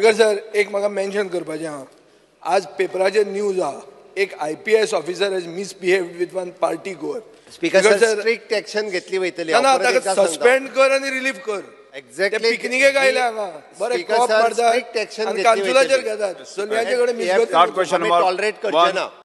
Speaker sir एक म्हाका mention करपाचें आहा आज पेपराचेर न्यूज आहा एक I P S officer has misbehaved with one party goer speaker sir strict action घेतली वयतली ना ताका सस्पेंड कर आनी रिलीफ कर. एक्झॅक्टली पिकनिकेक आयले हांगा. बरें Speaker कॉप मारतात strict घेतात. चलयांचे कडेन टॉलरेट करचे ना.